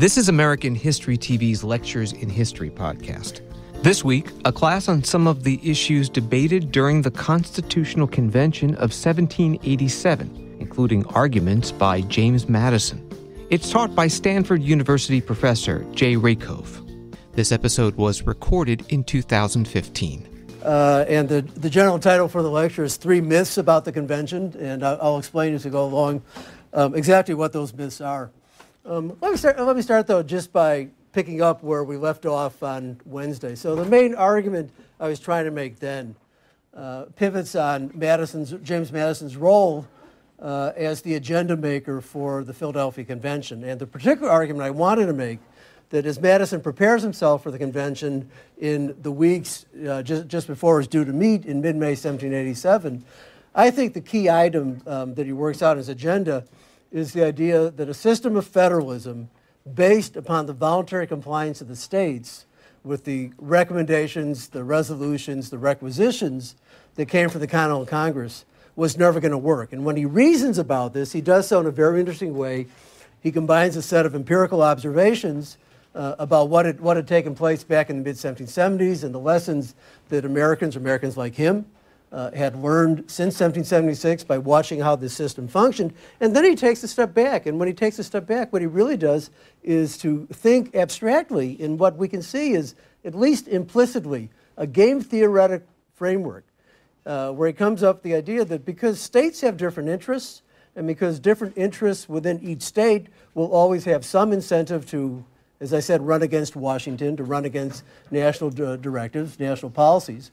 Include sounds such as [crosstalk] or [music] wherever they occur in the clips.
This is American History TV's Lectures in History podcast. This week, a class on some of the issues debated during the Constitutional Convention of 1787, including arguments by James Madison. It's taught by Stanford University professor Jack Rakove. This episode was recorded in 2015. Uh, and the, the general title for the lecture is Three Myths About the Convention, and I'll, explain as we go along um, exactly what those myths are. Um, let, me start, let me start, though, just by picking up where we left off on Wednesday. So the main argument I was trying to make then uh, pivots on Madison's, James Madison's role uh, as the agenda maker for the Philadelphia Convention. And the particular argument I wanted to make that as Madison prepares himself for the convention in the weeks uh, just, just before it's due to meet in mid-May 1787, I think the key item um, that he works out in his agenda is the idea that a system of federalism based upon the voluntary compliance of the states with the recommendations, the resolutions, the requisitions that came from the Continental Congress was never going to work. And when he reasons about this, he does so in a very interesting way. He combines a set of empirical observations uh, about what had, what had taken place back in the mid 1770s and the lessons that Americans, Americans like him, uh, had learned since 1776 by watching how the system functioned. And then he takes a step back. And when he takes a step back, what he really does is to think abstractly in what we can see is, at least implicitly, a game theoretic framework uh, where he comes up with the idea that because states have different interests, and because different interests within each state will always have some incentive to, as I said, run against Washington, to run against national directives, national policies.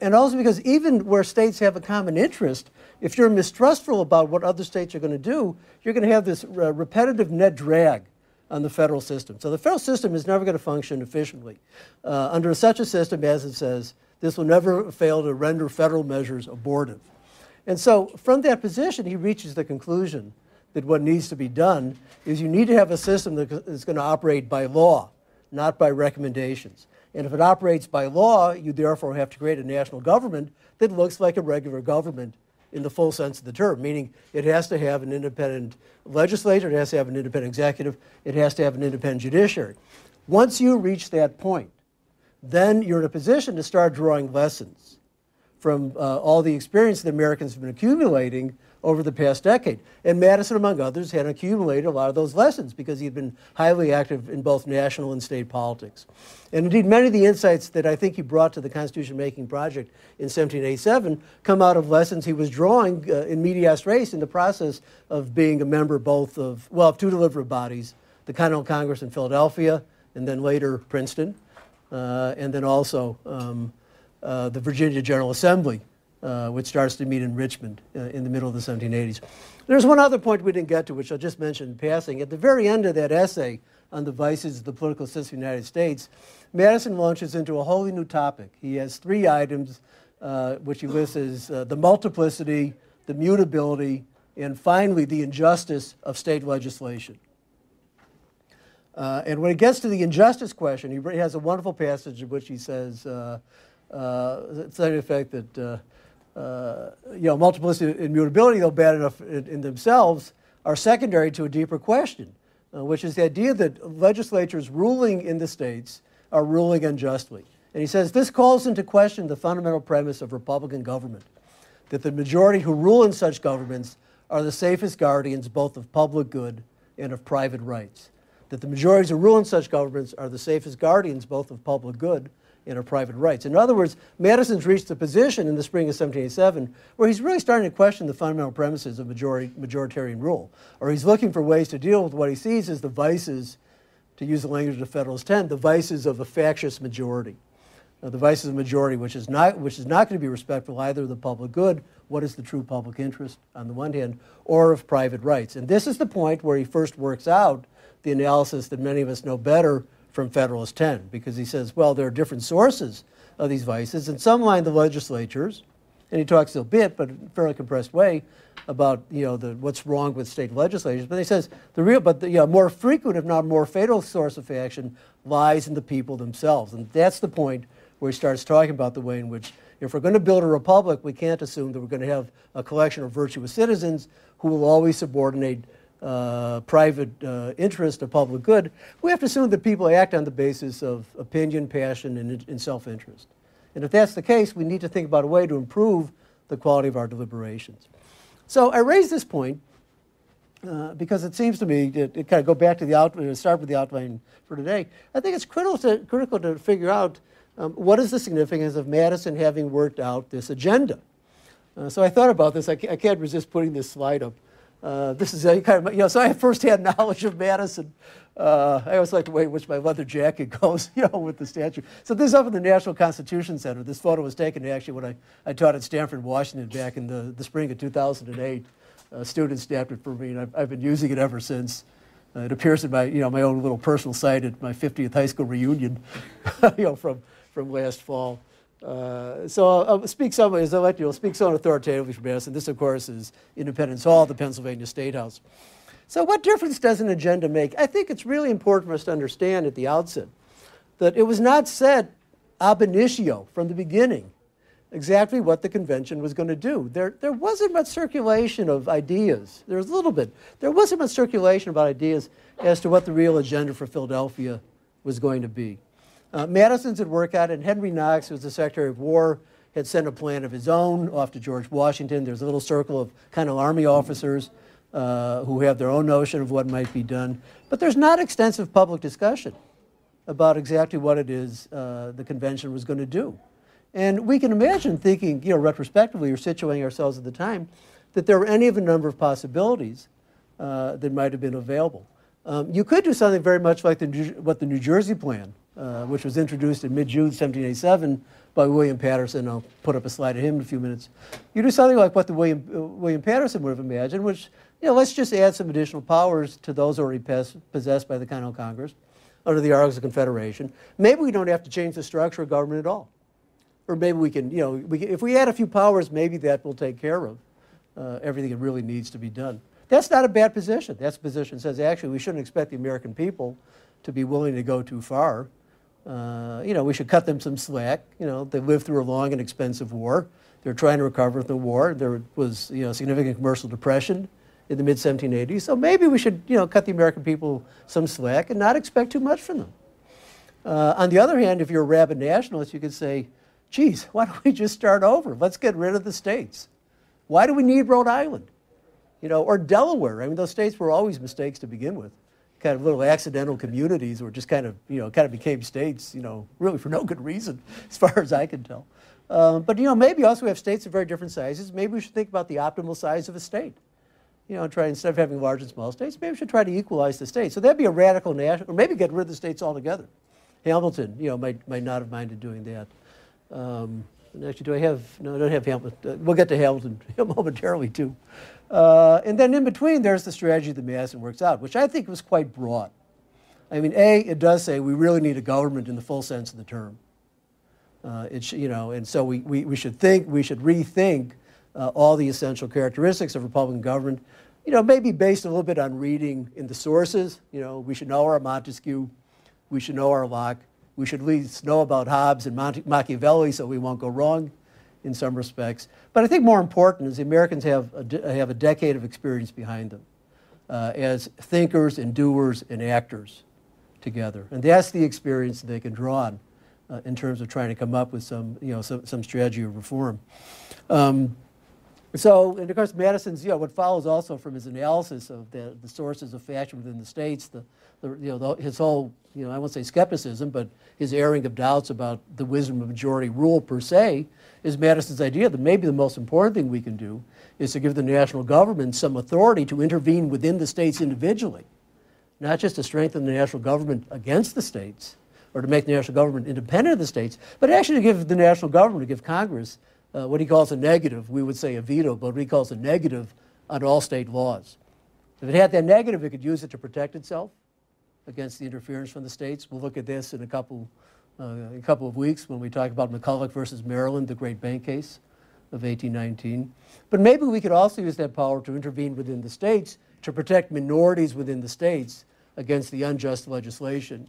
And also because even where states have a common interest, if you're mistrustful about what other states are going to do, you're going to have this repetitive net drag on the federal system. So the federal system is never going to function efficiently. Uh, under such a system, as it says, this will never fail to render federal measures abortive. And so from that position, he reaches the conclusion that what needs to be done is you need to have a system that is going to operate by law, not by recommendations. And if it operates by law, you therefore have to create a national government that looks like a regular government in the full sense of the term, meaning it has to have an independent legislature, it has to have an independent executive, it has to have an independent judiciary. Once you reach that point, then you're in a position to start drawing lessons from uh, all the experience that Americans have been accumulating over the past decade. And Madison, among others, had accumulated a lot of those lessons because he had been highly active in both national and state politics. And indeed, many of the insights that I think he brought to the Constitution making project in 1787 come out of lessons he was drawing uh, in medias res in the process of being a member both of, well, of two deliberative bodies, the Continental Congress in Philadelphia, and then later Princeton, uh, and then also um, uh, the Virginia General Assembly, uh, which starts to meet in Richmond uh, in the middle of the 1780s. There's one other point we didn't get to, which I'll just mention in passing. At the very end of that essay on the vices of the political system of the United States, Madison launches into a wholly new topic. He has three items, uh, which he lists as uh, the multiplicity, the mutability, and finally the injustice of state legislation. Uh, and when it gets to the injustice question, he has a wonderful passage in which he says, uh, uh, to the effect that uh, you know, multiplicity and mutability, though bad enough in, in themselves, are secondary to a deeper question, uh, which is the idea that legislatures ruling in the states are ruling unjustly. And he says this calls into question the fundamental premise of Republican government that the majority who rule in such governments are the safest guardians both of public good and of private rights. That the majorities who rule in such governments are the safest guardians both of public good and of private rights. In other words, Madison's reached a position in the spring of 1787 where he's really starting to question the fundamental premises of majority, majoritarian rule, or he's looking for ways to deal with what he sees as the vices, to use the language of the Federalist 10, the vices of a factious majority. Uh, the vices of majority, which is not which is not going to be respectful either of the public good, what is the true public interest on the one hand, or of private rights. And this is the point where he first works out the analysis that many of us know better from Federalist 10 because he says, well, there are different sources of these vices, and some line the legislatures, and he talks a bit, but in a fairly compressed way, about you know the, what's wrong with state legislatures. But he says the real, but the you know, more frequent, if not more fatal, source of action lies in the people themselves, and that's the point where he starts talking about the way in which, if we're going to build a republic, we can't assume that we're going to have a collection of virtuous citizens who will always subordinate uh, private uh, interest, or public good, we have to assume that people act on the basis of opinion, passion, and, and self interest. And if that's the case, we need to think about a way to improve the quality of our deliberations. So I raise this point uh, because it seems to me to, kind of go back to the outline, and start with the outline for today. I think it's critical to, critical to figure out um, what is the significance of Madison having worked out this agenda. Uh, so I thought about this. I can't, I can't resist putting this slide up. Uh, this is kind [laughs] of, you know, so I have firsthand [laughs] knowledge of Madison. Uh, I always like the way in which my leather jacket [laughs] goes, you know, with the statue. So this is up in the National Constitution Center. This photo was taken actually when I, I taught at Stanford, Washington back in the, the spring of 2008. Uh, students snapped it for me, and I've, I've been using it ever since. Uh, it appears in my, you know, my own little personal site at my 50th high school reunion, you know, from, from last fall. Uh, so I'll, I'll, speak some, as to, I'll speak somewhat authoritatively from Madison. This, of course, is Independence Hall, the Pennsylvania State House. So what difference does an agenda make? I think it's really important for us to understand at the outset that it was not set ab initio from the beginning exactly what the convention was going to do. There, there wasn't much circulation of ideas. There was a little bit. There wasn't much circulation about ideas as to what the real agenda for Philadelphia was going to be. Uh, Madison's had worked out, and Henry Knox, who was the Secretary of War, had sent a plan of his own off to George Washington. There's a little circle of kind of army officers uh, who have their own notion of what might be done. But there's not extensive public discussion about exactly what it is uh, the convention was going to do. And we can imagine thinking, you know, retrospectively or situating ourselves at the time, that there were any of a number of possibilities uh, that might have been available. Um, you could do something very much like the, what the New Jersey Plan uh, which was introduced in mid-June 1787 by William Paterson. I'll put up a slide of him in a few minutes. You do something like what the William, uh, William Paterson would have imagined, which, you know, let's just add some additional powers to those already possessed by the Continental Congress under the Articles of Confederation. Maybe we don't have to change the structure of government at all. Or maybe we can, you know, we can, if we add a few powers, maybe that will take care of uh, everything that really needs to be done. That's not a bad position. That's a position that says actually we shouldn't expect the American people to be willing to go too far. Uh, you know, we should cut them some slack. You know, they lived through a long and expensive war. They're trying to recover from the war. There was, you know, significant commercial depression in the mid 1780s. So maybe we should, you know, cut the American people some slack and not expect too much from them. Uh, on the other hand, if you're a rabid nationalist, you could say, geez, why don't we just start over? Let's get rid of the states. Why do we need Rhode Island? You know, or Delaware. I mean, those states were always mistakes to begin with kind of little accidental communities or just kind of, you know, kind of became states, you know, really for no good reason, [laughs] as far as I can tell. Um, but, you know, maybe also we have states of very different sizes. Maybe we should think about the optimal size of a state. You know, try instead of having large and small states, maybe we should try to equalize the states. So that'd be a radical national, or maybe get rid of the states altogether. Hamilton, you know, might, might not have minded doing that. Um, actually, do I have, no, I don't have Hamilton. Uh, we'll get to Hamilton [laughs] momentarily, too. Uh, and then in between, there's the strategy that Madison works out, which I think was quite broad. I mean, A, it does say we really need a government in the full sense of the term. Uh, you know, and so we, we, we should think, we should rethink uh, all the essential characteristics of Republican government, you know, maybe based a little bit on reading in the sources. You know, we should know our Montesquieu, we should know our Locke, we should at least know about Hobbes and Machiavelli so we won't go wrong in some respects. But I think more important is the Americans have a, have a decade of experience behind them uh, as thinkers and doers and actors together. And that's the experience they can draw on uh, in terms of trying to come up with some, you know, some, some strategy of reform. Um, so, and of course, Madison's, you know, what follows also from his analysis of the, the sources of fashion within the states, the, the you know, the, his whole, you know, I won't say skepticism, but his airing of doubts about the wisdom of majority rule per se, is Madison's idea that maybe the most important thing we can do is to give the national government some authority to intervene within the states individually, not just to strengthen the national government against the states or to make the national government independent of the states, but actually to give the national government, to give Congress uh, what he calls a negative, we would say a veto, but what he calls a negative on all state laws. If it had that negative, it could use it to protect itself against the interference from the states. We'll look at this in a couple uh, a couple of weeks when we talk about McCulloch versus Maryland, the great bank case of 1819. But maybe we could also use that power to intervene within the states to protect minorities within the states against the unjust legislation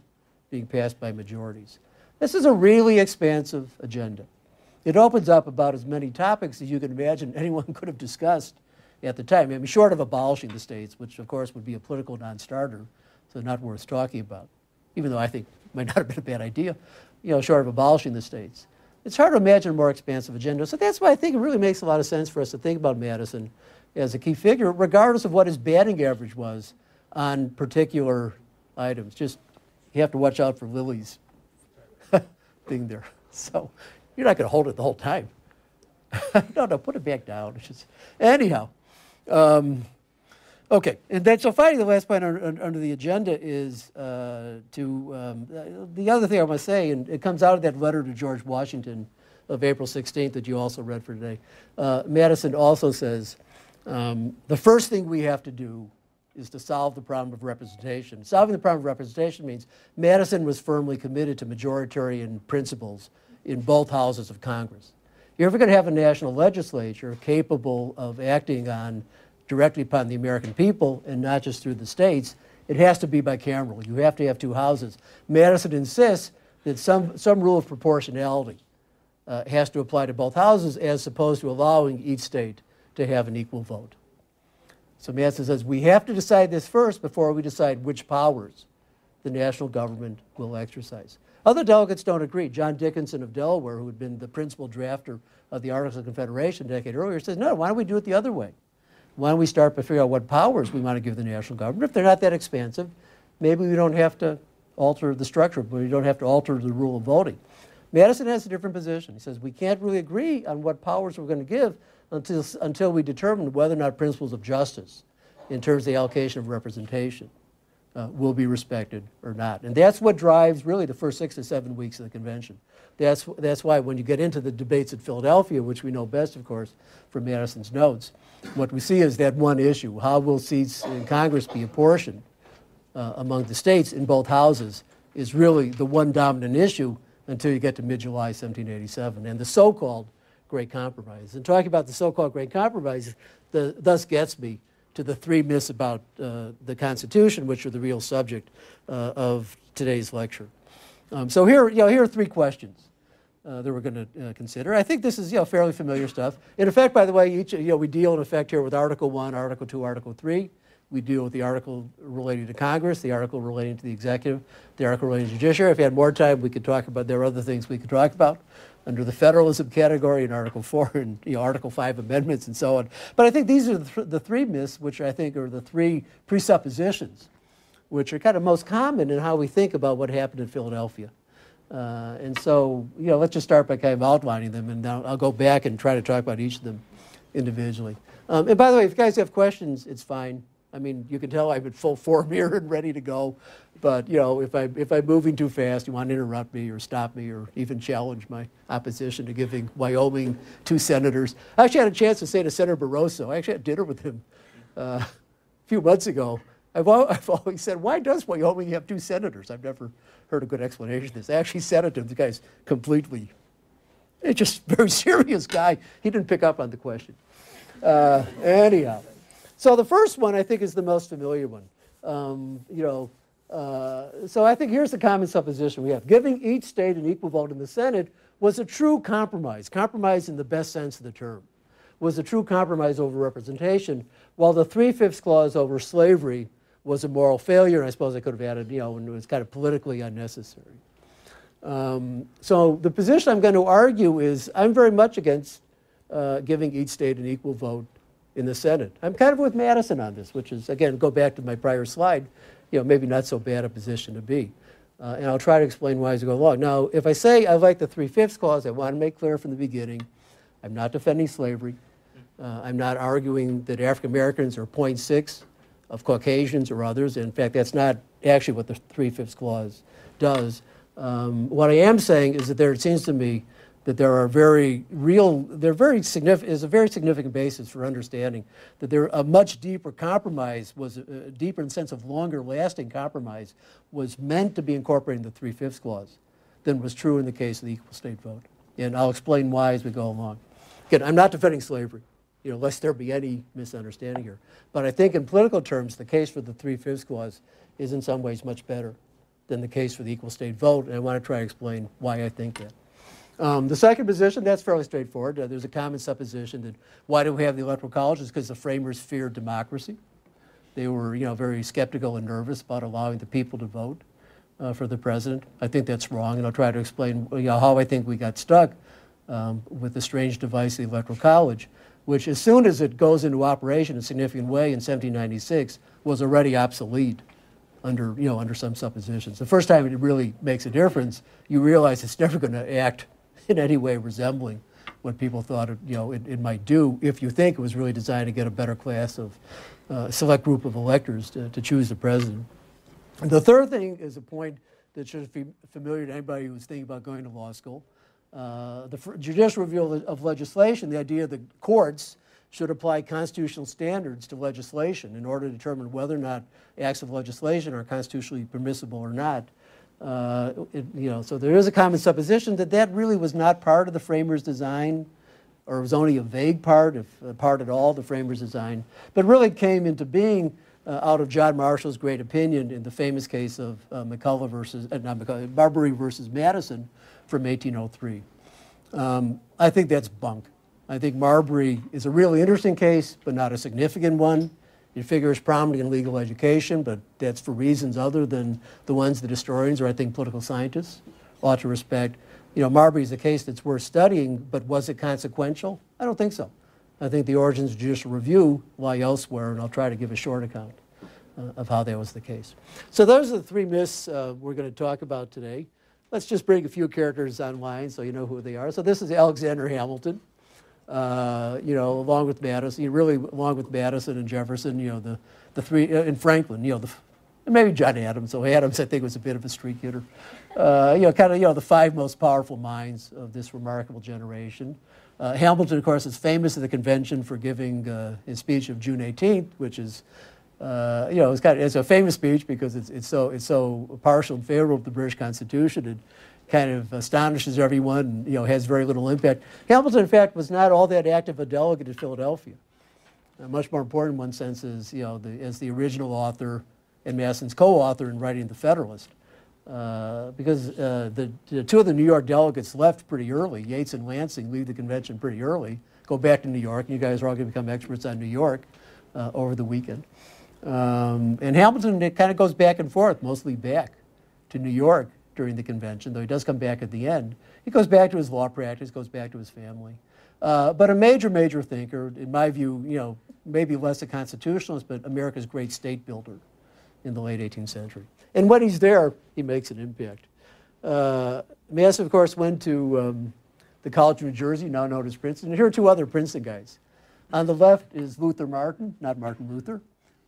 being passed by majorities. This is a really expansive agenda. It opens up about as many topics as you can imagine [laughs] anyone could have discussed at the time. I mean, short of abolishing the states, which of course would be a political non-starter, so not worth talking about, even though I think it might [laughs] not have been a bad idea, you know, short of abolishing the states. It's hard to imagine a more expansive agenda. So that's why I think it really makes a lot of sense for us to think about Madison as a key figure, regardless of what his batting average was on particular items. Just you have to watch out for Lily's being [laughs] there. So you're not going to hold it the whole time. [laughs] no, no, put it back down. Just, anyhow, um, okay. And then, so finally, the last point under, under the agenda is uh, to um, the other thing I want to say, and it comes out of that letter to George Washington of April 16th that you also read for today. Uh, Madison also says um, the first thing we have to do is to solve the problem of representation. Solving the problem of representation means Madison was firmly committed to majoritarian principles in both houses of Congress. You're ever going to have a national legislature capable of acting on directly upon the American people and not just through the states, it has to be bicameral. You have to have two houses. Madison insists that some, some rule of proportionality uh, has to apply to both houses as opposed to allowing each state to have an equal vote. So Madison says we have to decide this first before we decide which powers the national government will exercise. Other delegates don't agree. John Dickinson of Delaware, who had been the principal drafter of the Articles of Confederation a decade earlier, says, no, why don't we do it the other way? Why don't we start by figuring out what powers we want to give the national government? If they're not that expansive, maybe we don't have to alter the structure, but we don't have to alter the rule of voting. Madison has a different position. He says we can't really agree on what powers we're going to give until, until we determine whether or not principles of justice in terms of the allocation of representation uh, will be respected or not. And that's what drives really the first six to seven weeks of the convention. That's, that's why when you get into the debates at Philadelphia, which we know best, of course, from Madison's notes, what we see is that one issue how will seats in Congress be apportioned uh, among the states in both houses is really the one dominant issue until you get to mid July 1787 and the so called Great Compromise. And talking about the so called Great Compromise the, thus gets me to the three myths about uh, the Constitution, which are the real subject uh, of today's lecture. Um, so here, you know, here are three questions uh, that we're going to uh, consider. I think this is you know, fairly familiar stuff. In effect, by the way, each, you know, we deal in effect here with Article 1, Article 2, Article 3. We deal with the article relating to Congress, the article relating to the executive, the article relating to judiciary. If we had more time, we could talk about, there are other things we could talk about under the federalism category in Article 4 and you know, Article 5 amendments and so on. But I think these are the, th- the three myths, which I think are the three presuppositions, which are kind of most common in how we think about what happened in Philadelphia. Uh, and so, you know, let's just start by kind of outlining them, and I'll, I'll go back and try to talk about each of them individually. Um, and by the way, if you guys have questions, it's fine. I mean, you can tell I'm in full form [laughs] here and ready to go. But you know, if I if I'm moving too fast, you want to interrupt me or stop me or even challenge my opposition to giving Wyoming two senators. I actually had a chance to say to Senator Barrasso, I actually had dinner with him uh, a few months ago. I've, I've always said, why does Wyoming have two senators? I've never heard a good explanation of this. I actually said it to him. The guy's completely, it's just very [laughs] serious guy. He didn't pick up on the question. Uh, anyhow. So the first one I think is the most familiar one. Um, you know, uh, so I think here's the common supposition we have. Giving each state an equal vote in the Senate was a true compromise, compromise in the best sense of the term, was a true compromise over representation, while the three-fifths clause over slavery was a moral failure, and I suppose I could have added, you know, and it was kind of politically unnecessary. Um, so the position I'm going to argue is I'm very much against uh, giving each state an equal vote in the Senate. I'm kind of with Madison on this, which is, again, go back to my prior slide, you know, maybe not so bad a position to be. Uh, and I'll try to explain why as we go along. Now, if I say I like the three-fifths clause, I want to make clear from the beginning, I'm not defending slavery. Uh, I'm not arguing that African Americans are 0.6 of Caucasians or others. In fact, that's not actually what the three-fifths clause does. Um, what I am saying is that there, it seems to me, that there are very real, there very significant, is a very significant basis for understanding that there a much deeper compromise was, a uh, deeper in the sense of longer lasting compromise was meant to be incorporated in the three-fifths clause than was true in the case of the equal state vote. And I'll explain why as we go along. Again, I'm not defending slavery, you know, lest there be any misunderstanding here. But I think in political terms, the case for the three-fifths clause is in some ways much better than the case for the equal state vote, and I want to try to explain why I think that. Um, the second position, that's fairly straightforward. Uh, there's a common supposition that why do we have the electoral college? Is because the framers feared democracy. They were, you know, very skeptical and nervous about allowing the people to vote uh, for the president. I think that's wrong, and I'll try to explain you know, how I think we got stuck um, with the strange device, of the electoral college, which as soon as it goes into operation in a significant way in 1796 was already obsolete under, you know, under some suppositions. The first time it really makes a difference, you realize it's never going to act in any way resembling what people thought it, you know, it, it, might do if you think it was really designed to get a better class of uh, select group of electors to, to choose the president. And the third thing is a point that should be familiar to anybody who's thinking about going to law school. Uh, the judicial review of legislation, the idea that courts should apply constitutional standards to legislation in order to determine whether or not acts of legislation are constitutionally permissible or not. Uh, it, you know, so there is a common supposition that that really was not part of the framers' design, or was only a vague part, if a part at all, the framers' design, but really came into being uh, out of John Marshall's great opinion in the famous case of uh, McCulloch versus, uh, not McCulloch, Marbury versus Madison from 1803. Um, I think that's bunk. I think Marbury is a really interesting case, but not a significant one. It figures prominently in legal education, but that's for reasons other than the ones that historians or I think political scientists ought to respect. You know, Marbury is a case that's worth studying, but was it consequential? I don't think so. I think the origins of judicial review lie elsewhere, and I'll try to give a short account uh, of how that was the case. So those are the three myths uh, we're going to talk about today. Let's just bring a few characters online so you know who they are. So this is Alexander Hamilton uh, you know, along with Madison, really along with Madison and Jefferson, you know, the, the three, uh, and Franklin, you know, the, maybe John Adams. So Adams, I think, was a bit of a street getter. Uh, you know, kind of, you know, the five most powerful minds of this remarkable generation. Uh, Hamilton, of course, is famous at the convention for giving uh, his speech of June 18th, which is, uh, you know, it's kind of it's a famous speech because it's, it's so it's so partial and favorable to the British Constitution. It, kind of astonishes everyone and you know, has very little impact. Hamilton, in fact, was not all that active a delegate at Philadelphia. A much more important one sense is, you know, the, as the original author and Madison's co-author in writing The Federalist. Uh, because uh, the, the, two of the New York delegates left pretty early. Yates and Lansing leave the convention pretty early, go back to New York, and you guys are all going to become experts on New York uh, over the weekend. Um, and Hamilton, it kind of goes back and forth, mostly back to New York during the convention, though he does come back at the end. He goes back to his law practice, goes back to his family. Uh, but a major, major thinker, in my view, you know, maybe less a constitutionalist, but America's great state builder in the late 18th century. And when he's there, he makes an impact. Uh, Madison, of course, went to um, the College of New Jersey, now known as Princeton. And here are two other Princeton guys. On the left is Luther Martin, not Martin Luther.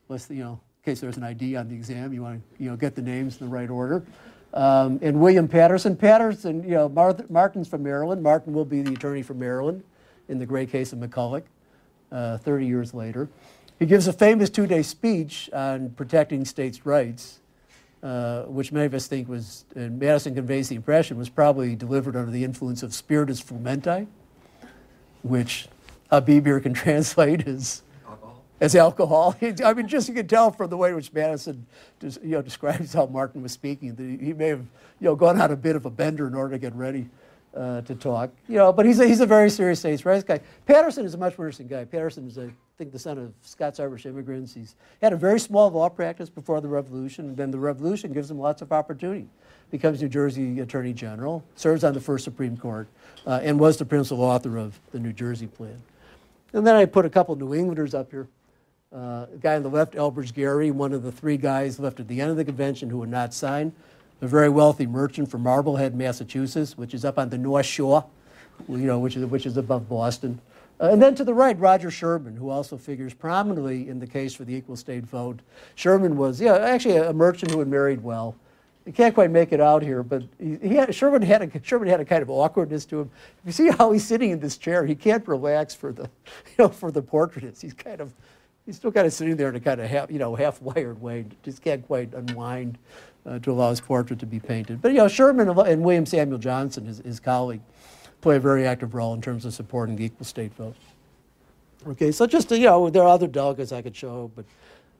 Unless, you know, in case there's an ID on the exam, you want to, you know, get the names in the right order. Um, and William Paterson. Paterson, you know, Martin's from Maryland. Martin will be the attorney for Maryland in the great case of McCulloch uh, 30 years later. He gives a famous two-day speech on protecting states' rights, uh, which many of us think was, and Madison conveys the impression, was probably delivered under the influence of spiritus frumenti, which Habib here can [laughs] translate as as alcohol. [laughs] I mean, just you can tell from the way in which Madison you know, describes how Martin was speaking that he may have you know, gone on a bit of a bender in order to get ready uh, to talk. You know, but he's a, he's a very serious states rights guy. Paterson is a much more interesting guy. Paterson is, I think, the son of Scots-Irish immigrants. He's had a very small law practice before the Revolution, and then the Revolution gives him lots of opportunity. Becomes New Jersey Attorney General, serves on the first Supreme Court, uh, and was the principal author of the New Jersey Plan. And then I put a couple New Englanders up here. Uh, guy on the left, Elbridge Gerry, one of the three guys left at the end of the convention who would not sign. A very wealthy merchant from Marblehead, Massachusetts, which is up on the North Shore, you know, which is, which is above Boston. Uh, and then to the right, Roger Sherman, who also figures prominently in the case for the equal state vote. Sherman was, yeah, actually a, a merchant who had married well. He can't quite make it out here, but he, he had, Sherman, had a, Sherman had a kind of awkwardness to him. If you see how he's sitting in this chair, he can't relax for the, [laughs] you know, for the portraits. He's kind of he's still kind of sitting there in a kind of half, you know, half-wired way. Just can't quite unwind uh, to allow his portrait to be painted. But you know, Sherman and William Samuel Johnson, his, his colleague, play a very active role in terms of supporting the equal state vote. Okay, so just you know, there are other delegates I could show, but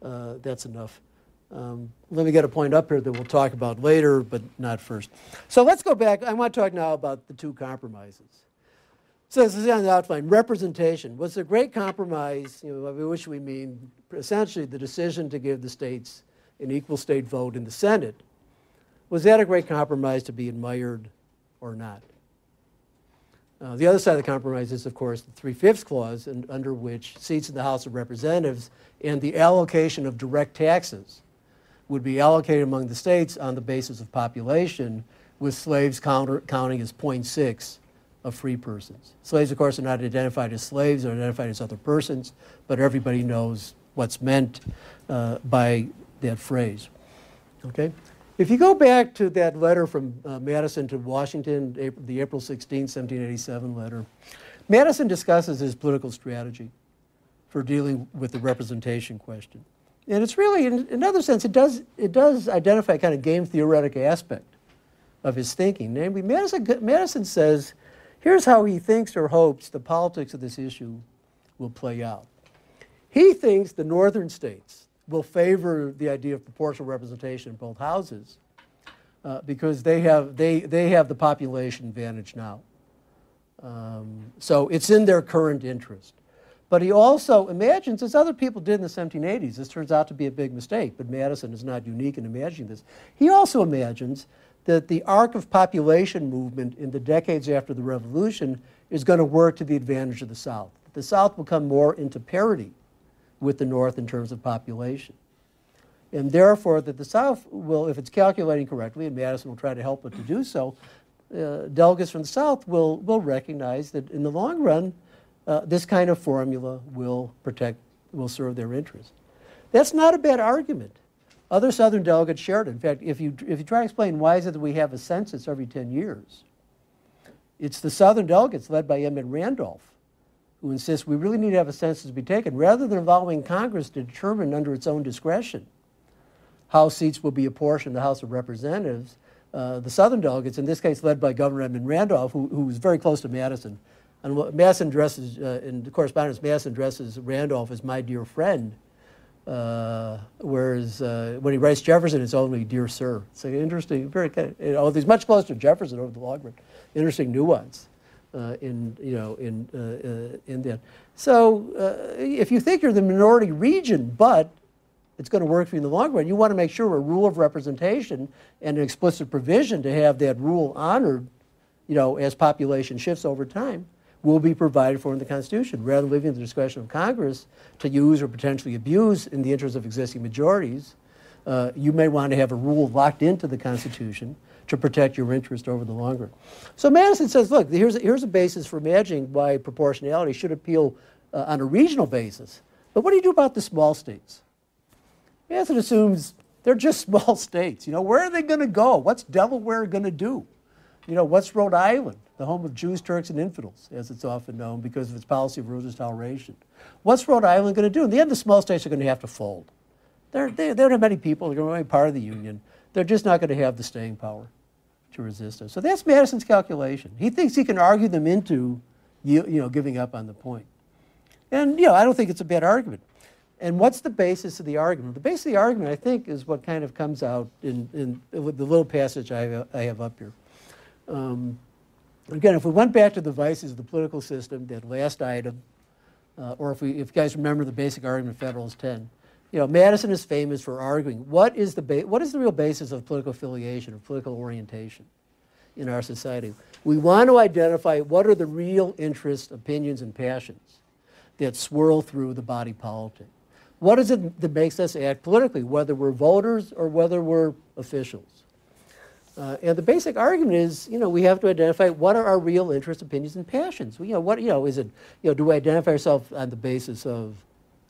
uh, that's enough. Um, let me get a point up here that we'll talk about later, but not first. So let's go back. I want to talk now about the two compromises. So this is on the outline. Representation was a great compromise. You know, which we mean essentially the decision to give the states an equal state vote in the Senate. Was that a great compromise to be admired or not? Uh, the other side of the compromise is, of course, the three-fifths clause, and, under which seats in the House of Representatives and the allocation of direct taxes would be allocated among the states on the basis of population, with slaves counter, counting as 0.6 of free persons. Slaves, of course, are not identified as slaves, they're identified as other persons, but everybody knows what's meant uh, by that phrase. Okay? If you go back to that letter from uh, Madison to Washington, April, the April 16, 1787 letter, Madison discusses his political strategy for dealing with the representation question. And it's really, in another sense, it does, it does identify a kind of game theoretic aspect of his thinking. Namely, Madison, Madison says, here's how he thinks or hopes the politics of this issue will play out. He thinks the northern states will favor the idea of proportional representation in both houses uh, because they have, they, they have the population advantage now. Um, so it's in their current interest. But he also imagines, as other people did in the 1780s, this turns out to be a big mistake, but Madison is not unique in imagining this. He also imagines that the arc of population movement in the decades after the Revolution is going to work to the advantage of the South. The South will come more into parity with the North in terms of population. And therefore, that the South will, if it's calculating correctly, and Madison will try to help it to do so, uh, delegates from the South will, will recognize that in the long run, uh, this kind of formula will protect, will serve their interests. That's not a bad argument. Other Southern delegates shared it. In fact, if you, if you try to explain why is it that we have a census every 10 years, it's the Southern delegates led by Edmund Randolph who insist we really need to have a census be taken rather than allowing Congress to determine under its own discretion how seats will be apportioned in the House of Representatives. Uh, the Southern delegates, in this case led by Governor Edmund Randolph, who, who was very close to Madison, and Madison addresses, uh, in the correspondence, Madison addresses Randolph as my dear friend, uh, whereas uh, when he writes Jefferson, it's only dear sir. It's an interesting, very kind of, he's much closer to Jefferson over the long run. Interesting nuance uh, in, you know, in, uh, uh, in that. So uh, if you think you're the minority region, but it's going to work for you in the long run, you want to make sure a rule of representation and an explicit provision to have that rule honored, you know, as population shifts over time will be provided for in the Constitution, rather than leaving the discretion of Congress to use or potentially abuse in the interest of existing majorities. Uh, you may want to have a rule locked into the Constitution to protect your interest over the longer. So Madison says, look, here's a, here's a basis for imagining why proportionality should appeal uh, on a regional basis. But what do you do about the small states? Madison assumes they're just [laughs] small states. You know, where are they going to go? What's Delaware going to do? You know, what's Rhode Island? The home of Jews, Turks, and infidels, as it's often known, because of its policy of religious toleration. What's Rhode Island going to do? In the end, the small states are going to have to fold. They're, they, they don't have many people. They're going to be part of the Union. They're just not going to have the staying power to resist us. So that's Madison's calculation. He thinks he can argue them into you, you know, giving up on the point. And you know, I don't think it's a bad argument. And what's the basis of the argument? The basis of the argument, I think, is what kind of comes out in, in the little passage I have, I have up here. Um, Again, if we went back to the vices of the political system, that last item, uh, or if, we, if you guys remember the basic argument of Federalist 10, you know, Madison is famous for arguing what is the, ba- what is the real basis of political affiliation, or political orientation in our society. We want to identify what are the real interests, opinions, and passions that swirl through the body politic. What is it that makes us act politically, whether we're voters or whether we're officials? Uh, and the basic argument is, you know, we have to identify what are our real interests, opinions, and passions. We, You know, what, you know, is it, you know, do we identify ourselves on the basis of,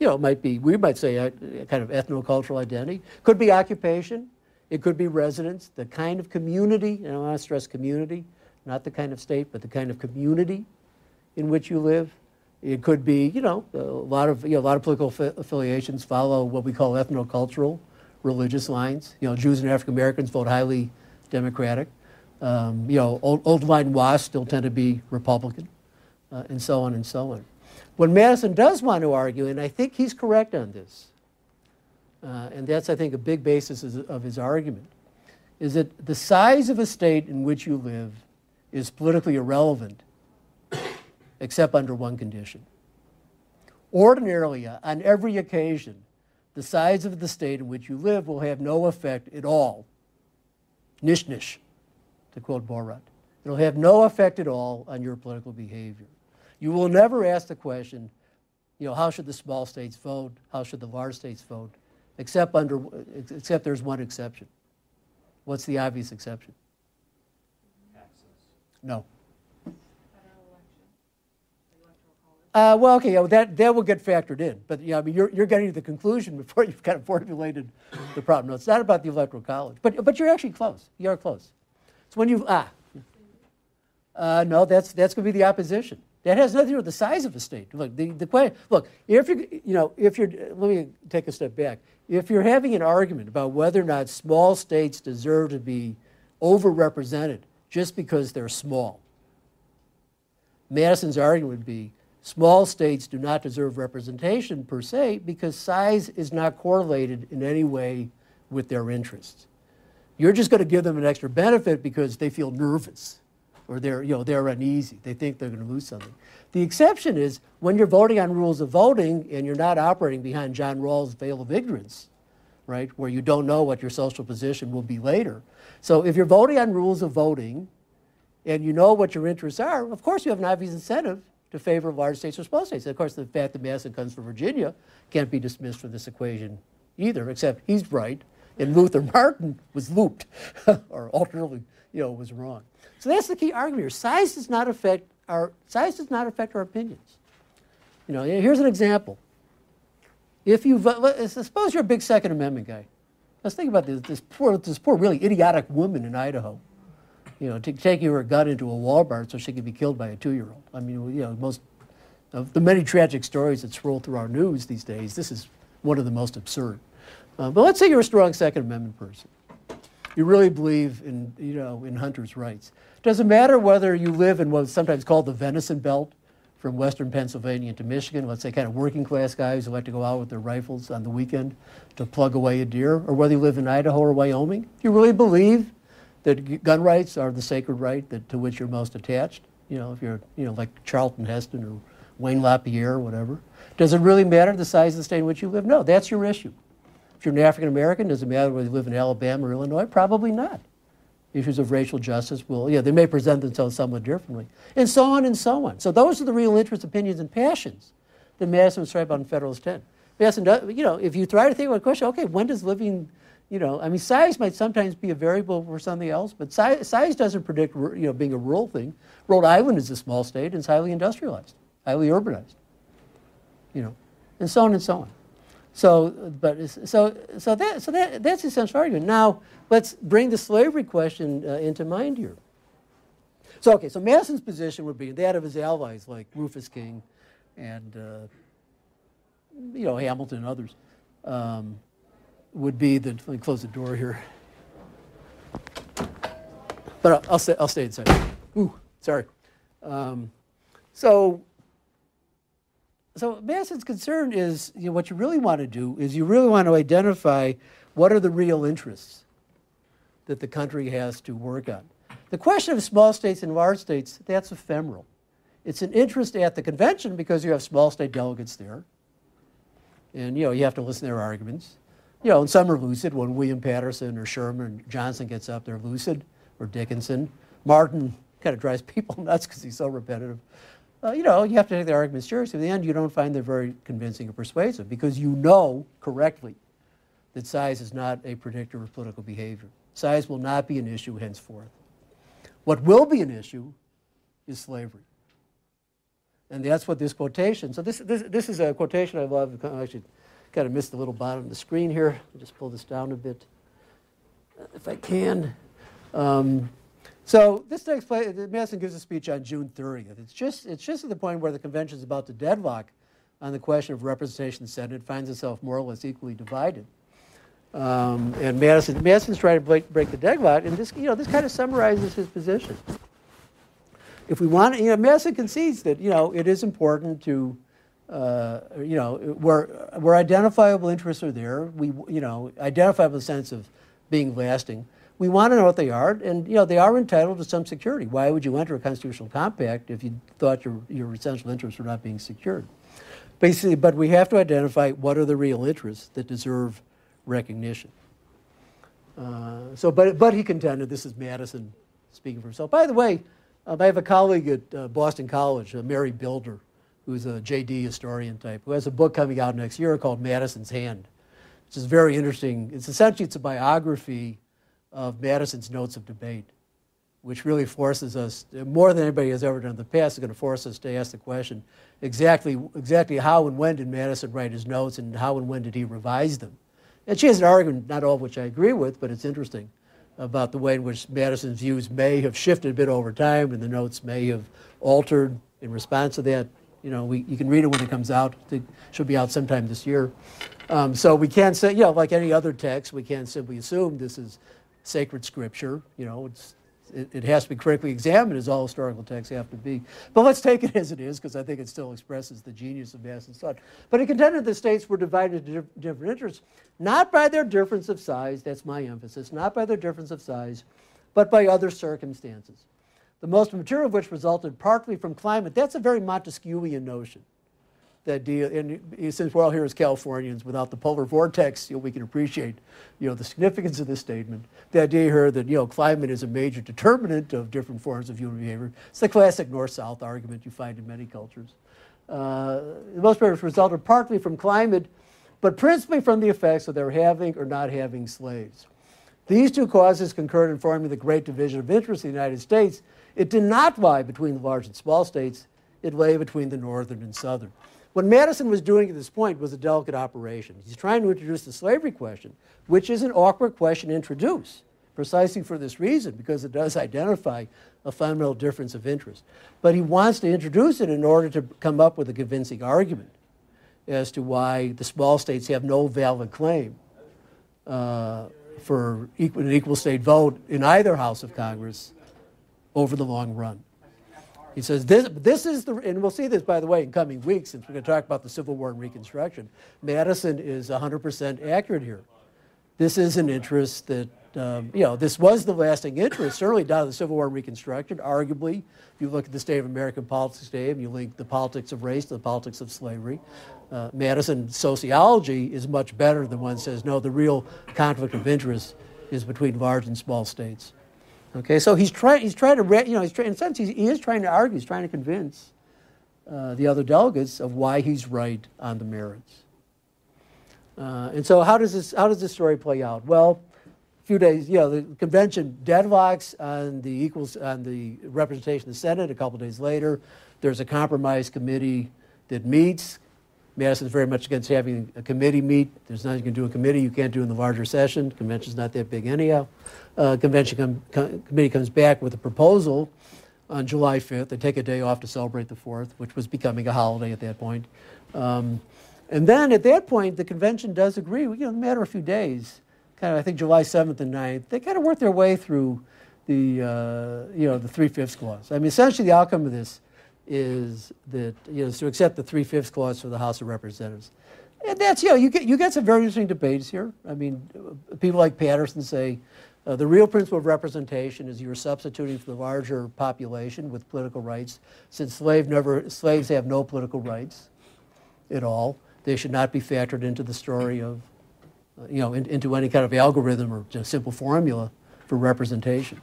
you know, it might be, we might say a, a kind of ethno-cultural identity. Could be occupation. It could be residence, the kind of community, and I want to stress community, not the kind of state, but the kind of community in which you live. It could be, you know, a lot of, you know, a lot of political affiliations follow what we call ethno-cultural religious lines. You know, Jews and African Americans vote highly Democratic. Um, you know, old, old line WASP still tend to be Republican, uh, and so on and so on. What Madison does want to argue, and I think he's correct on this, uh, and that's, I think, a big basis of his argument, is that the size of a state in which you live is politically irrelevant except under one condition. Ordinarily, on every occasion, the size of the state in which you live will have no effect at all. Nish nish, to quote Borat. It'll have no effect at all on your political behavior. You will never ask the question, you know, how should the small states vote? How should the large states vote? Except under, except there's one exception. What's the obvious exception? No. Uh, well, okay, yeah, that, that will get factored in. But yeah, I mean, you're, you're getting to the conclusion [laughs] before you've kind of formulated the problem. No, it's not about the electoral college. But, but you're actually close. You are close. It's when you, ah. Uh, no, that's, that's going to be the opposition. That has nothing to do with the size of a state. Look, the, the question, look, if you're, you know, if you're, let me take a step back. If you're having an argument about whether or not small states deserve to be overrepresented just because they're small, Madison's argument would be Small states do not deserve representation per se because size is not correlated in any way with their interests. You're just going to give them an extra benefit because they feel nervous or they're, you know, they're uneasy. They think they're going to lose something. The exception is when you're voting on rules of voting and you're not operating behind John Rawls' veil of ignorance, right, where you don't know what your social position will be later. So if you're voting on rules of voting and you know what your interests are, of course you have an obvious incentive to favor of large states or small states. And of course, the fact that Madison comes from Virginia can't be dismissed from this equation either, except he's right, and Luther Martin was looped, [laughs] or alternately, you know, was wrong. So that's the key argument here. Size does not affect our size does not affect our opinions. You know, here's an example. If you suppose you're a big Second Amendment guy, let's think about this, this poor, this poor, really idiotic woman in Idaho you know, taking her gun into a Walmart so she could be killed by a two-year-old. I mean, you know, most of the many tragic stories that swirl through our news these days, this is one of the most absurd. Uh, but let's say you're a strong Second Amendment person. You really believe in, you know, in hunters' rights. Doesn't matter whether you live in what's sometimes called the venison belt, from western Pennsylvania into Michigan, let's say kind of working class guys who like to go out with their rifles on the weekend to plug away a deer, or whether you live in Idaho or Wyoming, you really believe that gun rights are the sacred right that, to which you're most attached. You know, if you're, you know, like Charlton Heston or Wayne LaPierre or whatever. Does it really matter the size of the state in which you live? No, that's your issue. If you're an African American, does it matter whether you live in Alabama or Illinois? Probably not. Issues of racial justice will, yeah, they may present themselves somewhat differently, and so on and so on. So those are the real interests, opinions, and passions that Madison was trying about in Federalist 10. Madison, uh, you know, if you try to think about a question, okay, when does living you know, I mean, size might sometimes be a variable for something else, but size, size doesn't predict, you know, being a rural thing. Rhode Island is a small state and it's highly industrialized, highly urbanized, you know, and so on and so on. So, but so so that so that that's the essential argument. Now, let's bring the slavery question uh, into mind here. So, okay, so Madison's position would be that of his allies like Rufus King, and uh, you know Hamilton and others. Um, would be the, let me close the door here. But I'll, I'll, stay, I'll stay inside. Ooh, sorry. Um, so, so Madison's concern is, you know, what you really want to do is you really want to identify what are the real interests that the country has to work on. The question of small states and large states, that's ephemeral. It's an interest at the convention because you have small state delegates there. And, you know, you have to listen to their arguments you know, and some are lucid. When William Paterson or Sherman Johnson gets up, they're lucid, or Dickinson. Martin kind of drives [laughs] people nuts because he's so repetitive. Uh, you know, you have to take the arguments seriously. In the end, you don't find they're very convincing or persuasive because you know correctly that size is not a predictor of political behavior. Size will not be an issue henceforth. What will be an issue is slavery. And that's what this quotation, so this, this, this is a quotation I love. Actually, Kind of missed the little bottom of the screen here. I'll just pull this down a bit if I can. Um, so this takes place, Madison gives a speech on June 30th. It's just, it's just at the point where the convention is about to deadlock on the question of representation Senate. It finds itself more or less equally divided. Um, and Madison, Madison's trying to break, break the deadlock, and this, you know, this kind of summarizes his position. If we want, you know, Madison concedes that, you know, it is important to uh, you know, where, where identifiable interests are there, we, you know, identifiable sense of being lasting, we want to know what they are, and you know they are entitled to some security. Why would you enter a constitutional compact if you thought your, your essential interests were not being secured? Basically, but we have to identify what are the real interests that deserve recognition. Uh, so, but, but he contended, this is Madison speaking for himself. By the way, um, I have a colleague at uh, Boston College, uh, Mary Bilder, who's a JD historian type, who has a book coming out next year called Madison's Hand, which is very interesting. It's essentially it's a biography of Madison's Notes of Debate, which really forces us, more than anybody has ever done in the past, is going to force us to ask the question exactly, exactly how and when did Madison write his notes and how and when did he revise them? And she has an argument, not all of which I agree with, but it's interesting about the way in which Madison's views may have shifted a bit over time and the notes may have altered in response to that. You know, we, you can read it when it comes out. It should be out sometime this year. Um, so we can't say, you know, like any other text, we can't simply assume this is sacred scripture. You know, it's, it, it, has to be critically examined as all historical texts have to be. But let's take it as it is because I think it still expresses the genius of Madison's thought. But he contended the states were divided into different interests, not by their difference of size, that's my emphasis, not by their difference of size, but by other circumstances. The most material of which resulted partly from climate. That's a very Montesquieuian notion that deal, and since we're all here as Californians, without the polar vortex, you know, we can appreciate, you know, the significance of this statement. The idea here that, you know, climate is a major determinant of different forms of human behavior. It's the classic north-south argument you find in many cultures. Uh, the most part which resulted partly from climate, but principally from the effects of their having or not having slaves. These two causes concurred in forming the great division of interest in the United States. It did not lie between the large and small states. It lay between the northern and southern. What Madison was doing at this point was a delicate operation. He's trying to introduce the slavery question, which is an awkward question to introduce, precisely for this reason, because it does identify a fundamental difference of interest. But he wants to introduce it in order to come up with a convincing argument as to why the small states have no valid claim uh, for equal, an equal state vote in either House of Congress over the long run. He says, this, this is the, and we'll see this, by the way, in coming weeks, since we're going to talk about the Civil War and Reconstruction. Madison is 100% accurate here. This is an interest that, um, you know, this was the lasting interest, certainly down to the Civil War and Reconstruction. Arguably, if you look at the state of American politics today and you link the politics of race to the politics of slavery, uh, Madison sociology is much better than one says, no, the real conflict of interest is between large and small states. Okay, so he's trying. He's trying to, re- you know, he's try- in a sense, he's, he is trying to argue. He's trying to convince uh, the other delegates of why he's right on the merits. Uh, and so, how does this how does this story play out? Well, few days, you know, the convention deadlocks on the equals on the representation of the Senate. A couple days later, there's a compromise committee that meets. Madison's very much against having a committee meet. There's nothing you can do in committee you can't do in the larger session. Convention's not that big anyhow. Uh, convention com- com- committee comes back with a proposal on July 5th. They take a day off to celebrate the 4th, which was becoming a holiday at that point. Um, and then at that point, the convention does agree, you know, in matter a few days, kind of, I think July 7th and 9th, they kind of worked their way through the, uh, you know, the three-fifths clause. I mean, essentially the outcome of this is that, you know, to accept the three-fifths clause for the House of Representatives. And that's, you know, you get, you get some very interesting debates here. I mean, people like Paterson say uh, the real principle of representation is you're substituting for the larger population with political rights. Since slave never, slaves have no political rights at all, they should not be factored into the story of, you know, in, into any kind of algorithm or just simple formula for representation.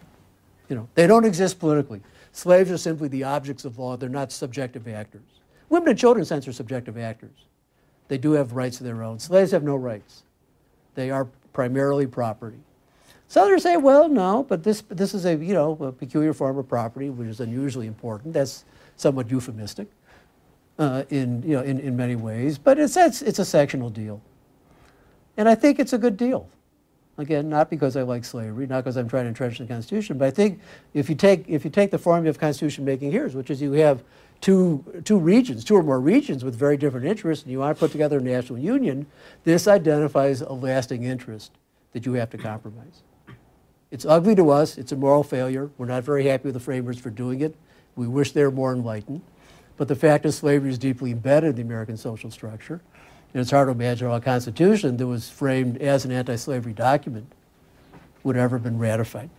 You know, they don't exist politically. Slaves are simply the objects of law. They're not subjective actors. Women and children, sense, are subjective actors. They do have rights of their own. Slaves have no rights. They are primarily property. So others say, well, no, but this, this is a, you know, a peculiar form of property, which is unusually important. That's somewhat euphemistic uh, in, you know, in, in many ways. But it's, it's, it's a sectional deal. And I think it's a good deal. Again, not because I like slavery, not because I'm trying to entrench the Constitution, but I think if you take, if you take the formula of Constitution making here, which is you have two, two regions, two or more regions with very different interests, and you want to put together a national union, this identifies a lasting interest that you have to compromise. It's ugly to us. It's a moral failure. We're not very happy with the framers for doing it. We wish they were more enlightened. But the fact that slavery is deeply embedded in the American social structure, and it's hard to imagine how a constitution that was framed as an anti-slavery document would ever have been ratified.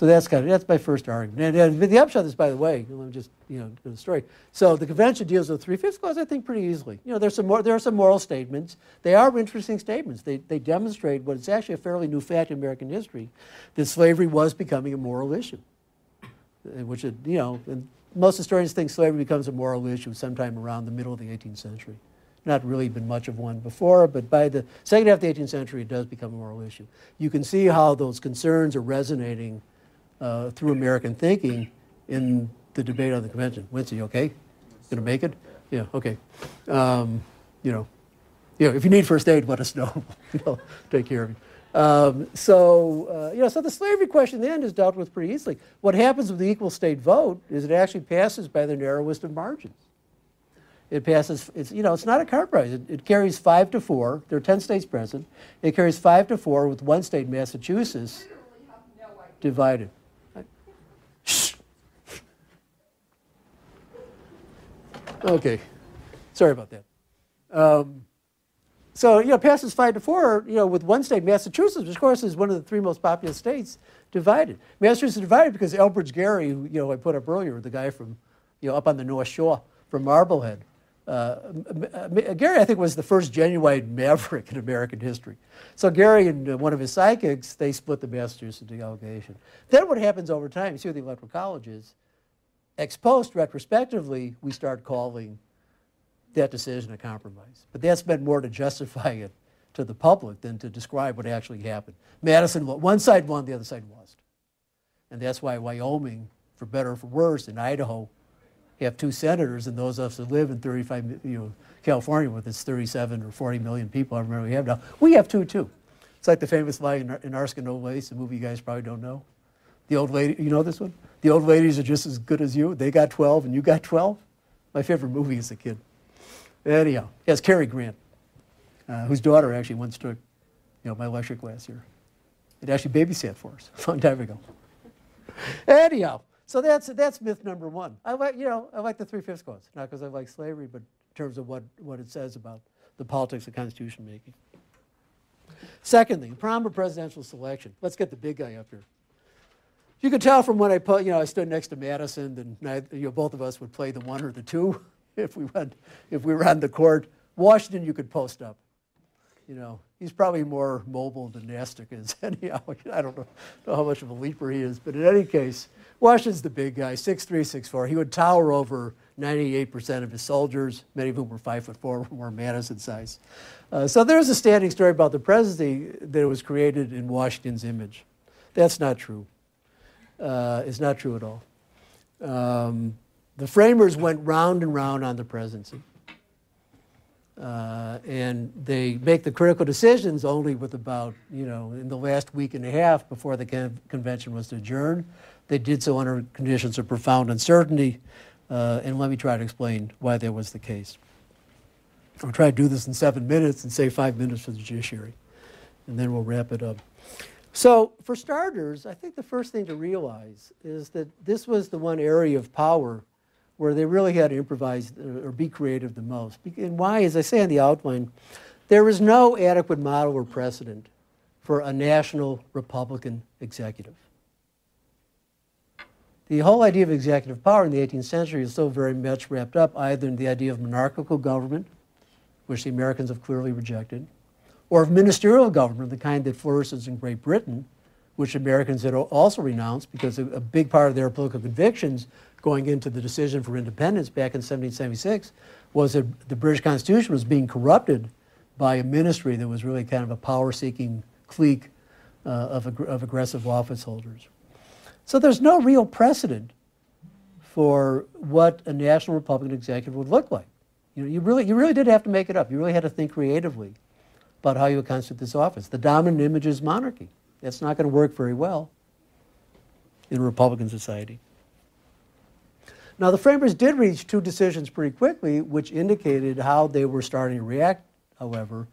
So that's kind of that's my first argument. And, and the upshot is, by the way, let me just you know the story. So the convention deals with three fifths clause, I think, pretty easily. You know, there's some more, there are some moral statements. They are interesting statements. They they demonstrate what is actually a fairly new fact in American history, that slavery was becoming a moral issue, uh, which it, you know, most historians think slavery becomes a moral issue sometime around the middle of the 18th century. Not really been much of one before, but by the second half of the 18th century, it does become a moral issue. You can see how those concerns are resonating uh, through American thinking in the debate on the convention. Wincy, you okay? Gonna make it? Yeah, okay. Um, you know, you know, if you need first aid, let us know. [laughs] we'll take care of you. Um, so, uh, you know, so the slavery question the end is dealt with pretty easily. What happens with the equal state vote is it actually passes by the narrowest of margins. It passes, it's, you know, it's not a car. It, it carries five to four. There are 10 states present. It carries five to four with one state, Massachusetts, divided. Okay, sorry about that. Um, so, you know, passes five to four, you know, with one state, Massachusetts, which of course is one of the three most populous states, divided. Massachusetts is divided because Elbridge Gerry, who, you know, I put up earlier, the guy from, you know, up on the North Shore from Marblehead. Uh, Gerry, I think, was the first genuine [laughs] maverick in American history. So Gerry and uh, one of his psychics, they split the Massachusetts delegation. Then what happens over time, you see what the Electoral College is, ex post, retrospectively, we start calling that decision a compromise. But that's meant more to justify it to the public than to describe what actually happened. Madison, one side won, the other side lost. And that's why Wyoming, for better or for worse, and Idaho have two senators, and those of us who live in 35, you know, California with its 37 or 40 million people, I remember we have now, we have two too. It's like the famous line in, in Arsène Lace, the movie you guys probably don't know. The old lady, you know this one? The old ladies are just as good as you. They got 12 and you got 12. My favorite movie as a kid. Anyhow, yes, Cary Grant, uh, whose daughter actually once took, you know, my lecture class here. It actually babysat for us [laughs] a long time ago. Anyhow, so that's that's myth number one. I like, you know, I like the three-fifths clause, not because I like slavery, but in terms of what, what it says about the politics of constitution making. Secondly, prom or presidential selection. Let's get the big guy up here. You could tell from when I put, you know, I stood next to Madison, and neither, you know, both of us would play the one or the two [laughs] if we went, if we were on the court. Washington, you could post up. You know, he's probably more mobile than Nastic is. [laughs] Anyhow, I don't know, know how much of a leaper he is, but in any case, Washington's the big guy, 6'3", 6'4". He would tower over 98% of his soldiers, many of whom were 5 foot 4, [laughs] more Madison size. Uh, so there's a standing story about the presidency that was created in Washington's image. That's not true uh, is not true at all. Um, the framers went round and round on the presidency. Uh, and they make the critical decisions only with about, you know, in the last week and a half before the con- convention was to adjourn. They did so under conditions of profound uncertainty. Uh, and let me try to explain why that was the case. I'll try to do this in seven minutes and save five minutes for the judiciary. And then we'll wrap it up. So, for starters, I think the first thing to realize is that this was the one area of power where they really had to improvise uh, or be creative the most. And why, as I say in the outline, there is no adequate model or precedent for a national Republican executive. The whole idea of executive power in the 18th century is so very much wrapped up either in the idea of monarchical government, which the Americans have clearly rejected, or of ministerial government, the kind that flourishes in Great Britain, which Americans had also renounced because a, big part of their political convictions going into the decision for independence back in 1776 was that the British Constitution was being corrupted by a ministry that was really kind of a power-seeking clique uh, of, ag- of aggressive office holders. So there's no real precedent for what a national Republican executive would look like. You, know, you, really, you really did have to make it up. You really had to think creatively about how you would constitute this office. The dominant image is monarchy. That's not going to work very well in a Republican society. Now, the framers did reach two decisions pretty quickly, which indicated how they were starting to react, however,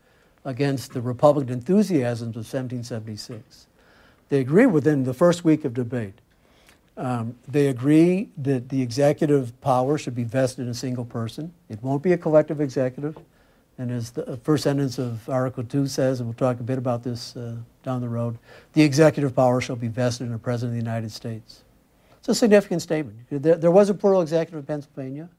against the Republican enthusiasms of 1776. They agreed within the first week of debate Um, they agree that the executive power should be vested in a single person. It won't be a collective executive. And as the first sentence of Article 2 says, and we'll talk a bit about this uh, down the road, the executive power shall be vested in the President of the United States. It's a significant statement. There, there was a plural executive in Pennsylvania.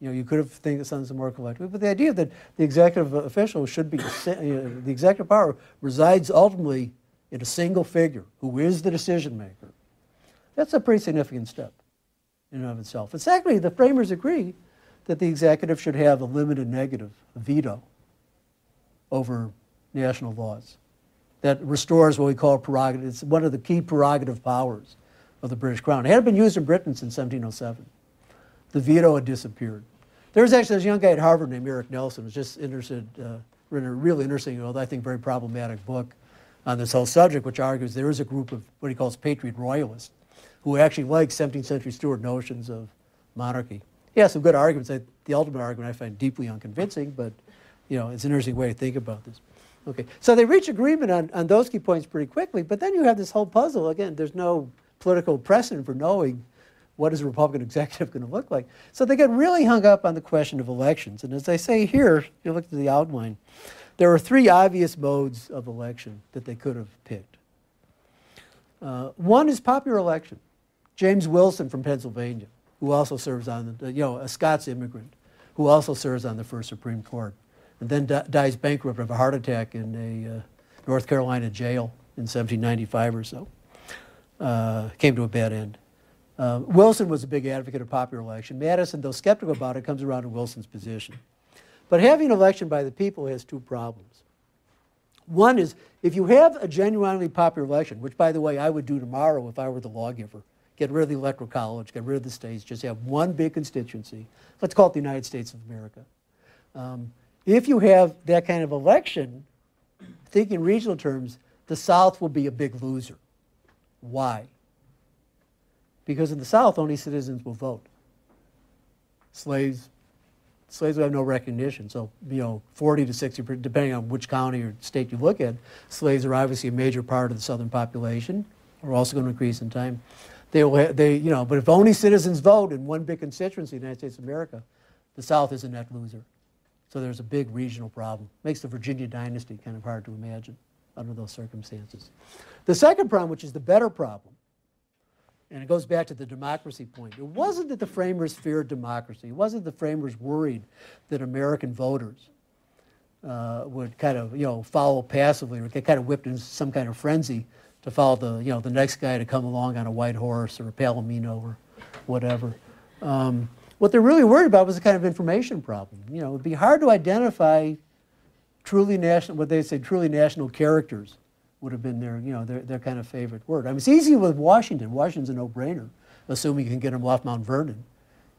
You know, you could have think of something more collective, but the idea that the executive official should be, you know, the executive power resides ultimately in a single figure who is the decision maker. That's a pretty significant step in and of itself. And secondly, the framers agree that the executive should have a limited negative, a veto, over national laws. That restores what we call prerogative. It's one of the key prerogative powers of the British Crown. It hadn't been used in Britain since 1707. The veto had disappeared. There was actually this young guy at Harvard named Eric Nelson was just interested, uh, in a really interesting, although I think very problematic book on this whole subject, which argues there is a group of what he calls patriot royalists who actually like 17th century Stuart notions of monarchy. He has some good arguments. I, the ultimate argument I find deeply unconvincing, but you know, it's an interesting way to think about this. Okay, so they reach agreement on, on those key points pretty quickly, but then you have this whole puzzle. Again, there's no political precedent for knowing what is a Republican [laughs] executive going to look like. So they get really hung up on the question of elections. And as I say here, you look at the outline, there are three obvious modes of election that they could have picked. Uh, one is popular election. James Wilson from Pennsylvania, who also serves on, the, you know, a Scots immigrant, who also serves on the first Supreme Court, and then dies bankrupt of a heart attack in a uh, North Carolina jail in 1795 or so. Uh, came to a bad end. Uh, Wilson was a big advocate of popular election. Madison, though skeptical about it, comes around to Wilson's position. But having an election by the people has two problems. One is if you have a genuinely popular election, which, by the way, I would do tomorrow if I were the lawgiver, get rid of the electoral college, get rid of the states, just have one big constituency. Let's call it the United States of America. Um, if you have that kind of election, think in regional terms, the South will be a big loser. Why? Because in the South, only citizens will vote. Slaves, slaves will have no recognition. So, you know, 40 to 60, depending on which county or state you look at, slaves are obviously a major part of the Southern population. Are also going to increase in time. They they, you know, but if only citizens vote in one big constituency, the United States of America, the South is a net loser. So there's a big regional problem. Makes the Virginia dynasty kind of hard to imagine under those circumstances. The second problem, which is the better problem, and it goes back to the democracy point. It wasn't that the framers feared democracy. It wasn't the framers worried that American voters uh, would kind of, you know, follow passively or get kind of whipped into some kind of frenzy to follow the, you know, the next guy to come along on a white horse or a palomino or whatever. Um, what they're really worried about was a kind of information problem. You know, it would be hard to identify truly national, what they say, truly national characters would have been their, you know, their, their kind of favorite word. I mean, it's easy with Washington. Washington's a no-brainer, assuming you can get him off Mount Vernon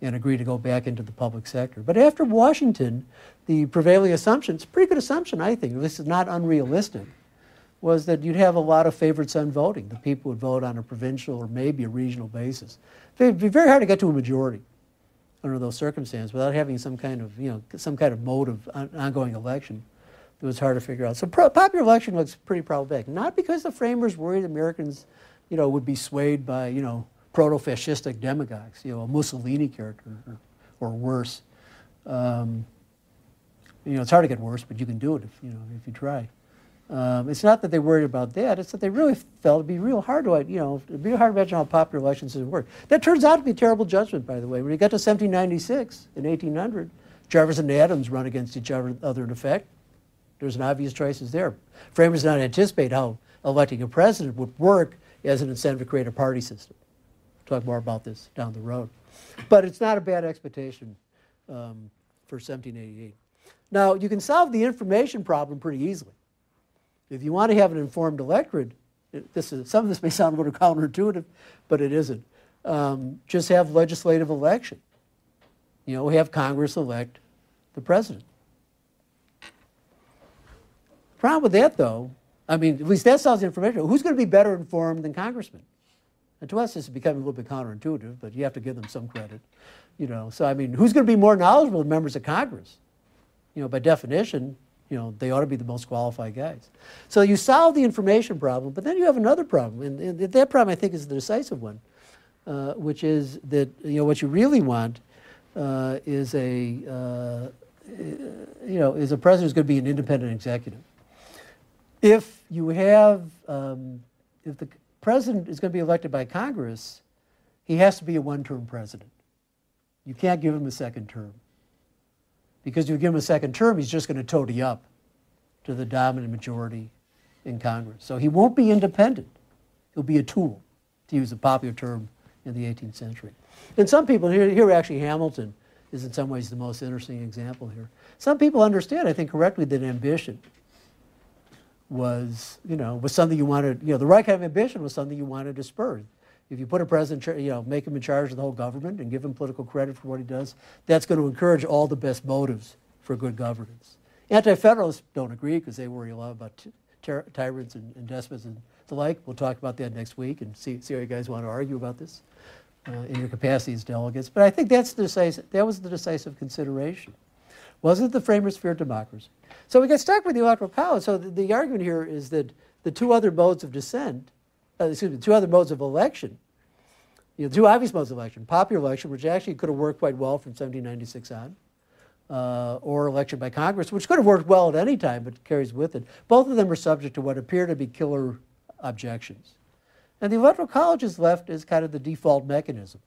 and agree to go back into the public sector. But after Washington, the prevailing assumption, it's a pretty good assumption, I think, this is not unrealistic, was that you'd have a lot of favorite son voting. The people would vote on a provincial or maybe a regional basis. It'd be very hard to get to a majority under those circumstances without having some kind of, you know, some kind of mode of on, ongoing election. It was hard to figure out. So popular election looks pretty problematic. Not because the framers worried Americans, you know, would be swayed by, you know, proto-fascistic demagogues, you know, a Mussolini character or, or worse. Um, you know, it's hard to get worse, but you can do it if, you know, if you try. Um, it's not that they worried about that. It's that they really felt it'd be real hard to, you know, it'd be hard to imagine how popular elections would work. That turns out to be a terrible judgment, by the way. When you got to 1796 and 1800, Jefferson and Adams run against each other in effect. There's an obvious choices there. Framers did not anticipate how electing a president would work as an incentive to create a party system. We'll talk more about this down the road. But it's not a bad expectation um, for 1788. Now, you can solve the information problem pretty easily. If you want to have an informed electorate, this is, some of this may sound a little [laughs] counterintuitive, but it isn't. Um, just have legislative election. You know, have Congress elect the president. Problem with that, though, I mean, at least that sounds the information. Who's going to be better informed than congressmen? And to us, this is becoming a little bit counterintuitive, but you have to give them some credit. You know, so I mean, who's going to be more knowledgeable than members of Congress? You know, by definition, you know, they ought to be the most qualified guys. So you solve the information problem, but then you have another problem, and, and that problem I think is the decisive one. uh, which is that you know what you really want uh, is a uh, you know is a president who's going to be an independent executive. If you have um, if the president is going to be elected by Congress, he has to be a one-term president. You can't give him a second term. Because if you give him a second term, he's just going to toady up to the dominant majority in Congress. So he won't be independent. He'll be a tool, to use a popular term in the 18th century. And some people, here, here actually Hamilton is in some ways the most interesting example here. Some people understand, I think correctly, that ambition was, you know, was something you wanted, you know, the right kind of ambition was something you wanted to spur. If you put a president, you know, make him in charge of the whole government and give him political credit for what he does, that's going to encourage all the best motives for good governance. Anti-federalists don't agree because they worry a lot about tyrants and, and, despots and the like. We'll talk about that next week and see, see how you guys want to argue about this uh, in your capacity as delegates. But I think that's the decisive, that was the decisive consideration. Wasn't the framers feared democracy? So we get stuck with the electoral college. So the, the argument here is that the two other modes of dissent, uh, excuse me, two other modes of election, you know, two obvious modes of election, popular election, which actually could have worked quite well from 1796 on, uh, or election by Congress, which could have worked well at any time, but carries with it. Both of them are subject to what appear to be killer objections. And the Electoral College is left as kind of the default mechanism.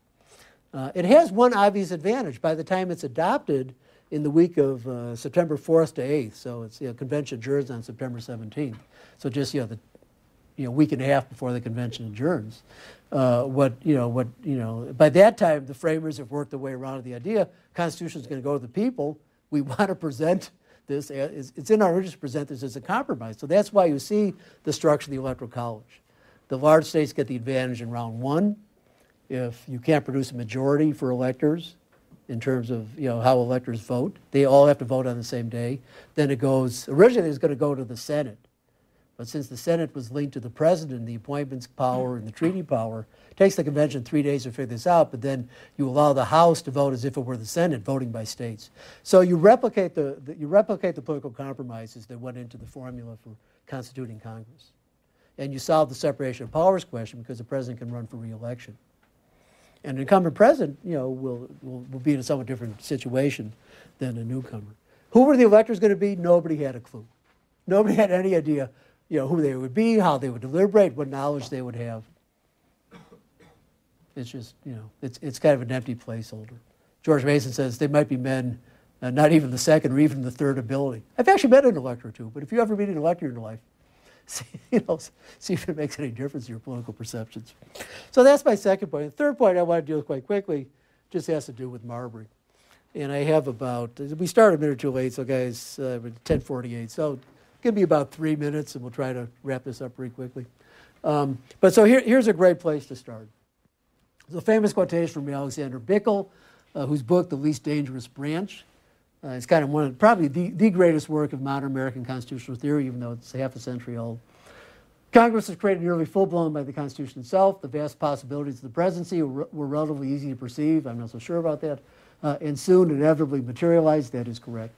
Uh, it has one obvious advantage. By the time it's adopted in the week of uh, September 4th to 8th, so it's you know, convention adjourns on September 17th. So just you know the you know week and a half before the convention adjourns. Uh, what you know what you know by that time the framers have worked their way around the idea Constitution is going to go to the people. We [laughs] want to present this, as, it's in our interest to present this as a compromise. So that's why you see the structure of the Electoral College. The large states get the advantage in round one. If you can't produce a majority for electors in terms of you know how electors vote, they all have to vote on the same day. Then it goes, originally it was going to go to the Senate. But since the Senate was linked to the president, the appointments power and the treaty power, it takes the convention three days to figure this out, but then you allow the House to vote as if it were the Senate voting by states. So you replicate the, the you replicate the political compromises that went into the formula for constituting Congress. And you solve the separation of powers question because the president can run for reelection. And an incumbent president, you know, will, will, will be in a somewhat different situation than a newcomer. Who were the electors going to be? Nobody had a clue. Nobody had any idea you know, who they would be, how they would deliberate, what knowledge they would have. It's just, you know, it's, it's kind of an empty placeholder. George Mason says they might be men, uh, not even the second or even the third ability. I've actually met an elector or two, but if you ever meet an elector in your life, [laughs] see, you know, see if it makes any difference in your political perceptions. So that's my second point. The third point I want to deal with quite quickly just has to do with Marbury. And I have about, we started a minute or two late, so guys, uh, 1048. So Give me about three minutes and we'll try to wrap this up pretty quickly. Um, but so here, here's a great place to start. A famous quotation from Alexander Bickel, uh, whose book, The Least Dangerous Branch, uh, kind of one of probably the, the greatest work of modern American constitutional theory, even though it's half a century old. Congress was created nearly full blown by the Constitution itself. The vast possibilities of the presidency were, were relatively easy to perceive. I'm not so sure about that. Uh, and soon inevitably materialized. That is correct.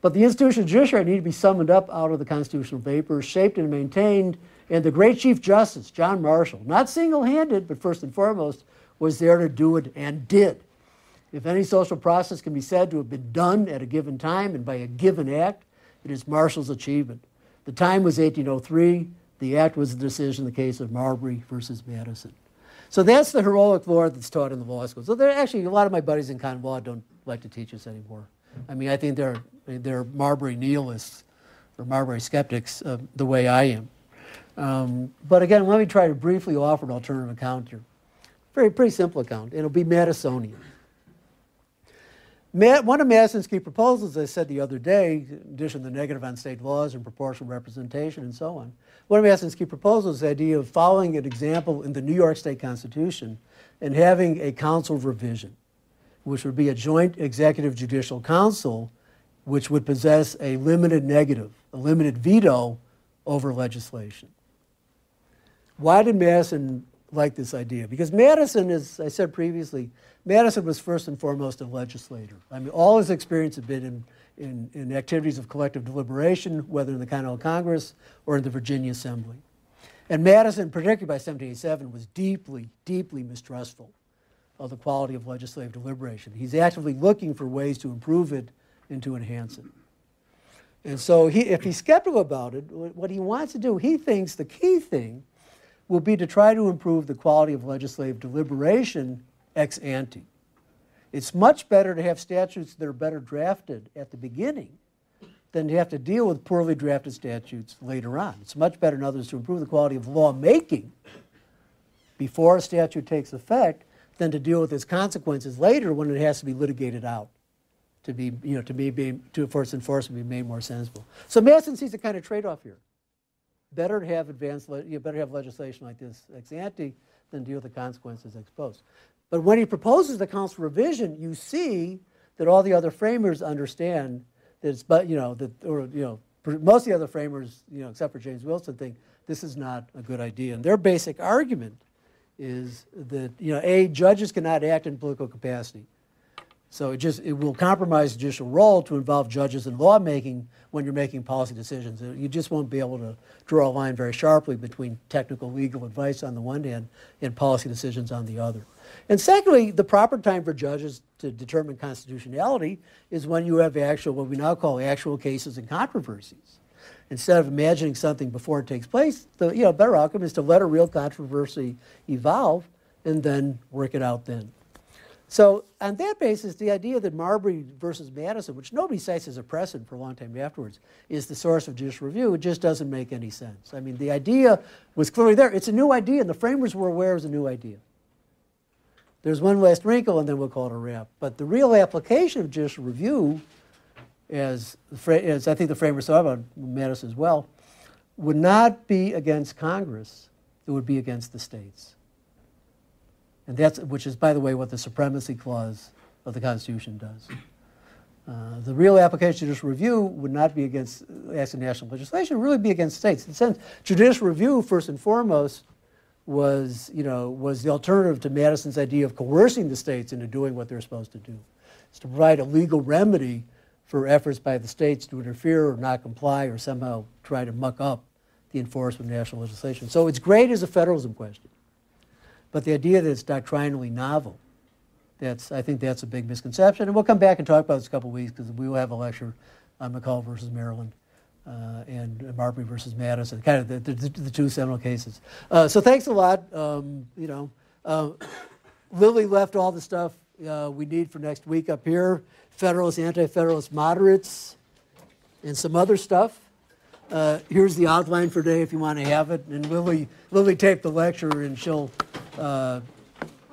But the institution of judiciary needed to be summoned up out of the constitutional vapors, shaped and maintained. And the great Chief Justice, John Marshall, not single handed, but first and foremost, was there to do it and did. If any social process can be said to have been done at a given time and by a given act, it is Marshall's achievement. The time was 1803. The act was the decision in the case of Marbury versus Madison. So that's the heroic lore that's taught in the law school. So there actually a lot of my buddies in common law don't like to teach us anymore. I mean, I think they're, they're Marbury nihilists or Marbury skeptics uh, the way I am. Um, but again, let me try to briefly offer an alternative account here. Very, pretty simple account. It'll be Madisonian. one of Madison's key proposals, as I said the other day, in addition to the negative on state laws and proportional representation and so on, one of Madison's key proposals is the idea of following an example in the New York State Constitution and having a council revision which would be a joint executive judicial council, which would possess a limited negative, a limited veto over legislation. Why did Madison like this idea? Because Madison, as I said previously, Madison was first and foremost a legislator. I mean, all his experience had been in, in, in activities of collective deliberation, whether in the Continental Congress or in the Virginia Assembly. And Madison, particularly by 1787, was deeply, deeply mistrustful of the quality of legislative deliberation. He's actively looking for ways to improve it and to enhance it. And so he, if he's skeptical about it, what he wants to do, he thinks the key thing will be to try to improve the quality of legislative deliberation ex ante. It's much better to have statutes that are better drafted at the beginning than to have to deal with poorly drafted statutes later on. It's much better, in others, to improve the quality of lawmaking before a statute takes effect than to deal with its consequences later when it has to be litigated out to be, you know, to be, be to for its enforcement be made more sensible. So Madison sees a kind of trade-off here. Better to have advanced, you better have legislation like this ex ante than deal with the consequences ex post. But when he proposes the council revision, you see that all the other framers understand that it's, but you know, that or you know, most of the other framers, you know, except for James Wilson, think this is not a good idea. And their basic argument is that you know, a judges cannot act in political capacity. So it just it will compromise judicial role to involve judges in lawmaking when you're making policy decisions. You just won't be able to draw a line very sharply between technical legal advice on the one hand and policy decisions on the other. And secondly, the proper time for judges to determine constitutionality is when you have actual, what we now call actual cases and controversies. Instead of imagining something before it takes place, the you know, better outcome is to let a real controversy evolve and then work it out then. So on that basis, the idea that Marbury versus Madison, which nobody cites as a precedent for a long time afterwards, is the source of judicial review, it just doesn't make any sense. I mean, the idea was clearly there. It's a new idea, and the framers were aware it was a new idea. There's one last wrinkle, and then we'll call it a wrap. But the real application of judicial review, as, as I think the framers thought about Madison as well, would not be against Congress, it would be against the states. And that's, which is, by the way, what the supremacy clause of the Constitution does. Uh, the real application of judicial review would not be against acts of national legislation, it would really be against states. In a sense, judicial review, first and foremost, was, you know, was the alternative to Madison's idea of coercing the states into doing what they're supposed to do. It's to provide a legal remedy for efforts by the states to interfere or not comply or somehow try to muck up the enforcement of national legislation. So it's great as a federalism question. But the idea that it's doctrinally novel, that's, I think that's a big misconception. And we'll come back and talk about this a couple of weeks because we will have a lecture on McCulloch versus Maryland. Uh, and Marbury versus Madison, kind of the, the, the two seminal cases. Uh, so thanks a lot. Um, you know, uh, [coughs] Lily left all the stuff uh, we need for next week up here: Federalist, Anti-Federalist, Moderates, and some other stuff. Uh, here's the outline for today if you want to have it. And Lily, Lily taped the lecture, and she'll uh,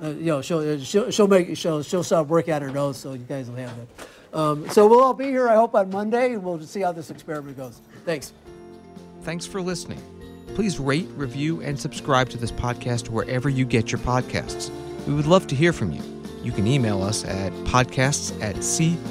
uh, you know, she'll, uh, she'll, she'll make, she'll, she'll start working out her notes, so you guys will have that. Um, so we'll all be here, I hope, on Monday, and we'll see how this experiment goes. Thanks. Thanks for listening. Please rate, review, and subscribe to this podcast wherever you get your podcasts. We would love to hear from you. You can email us at podcasts at c-span.org.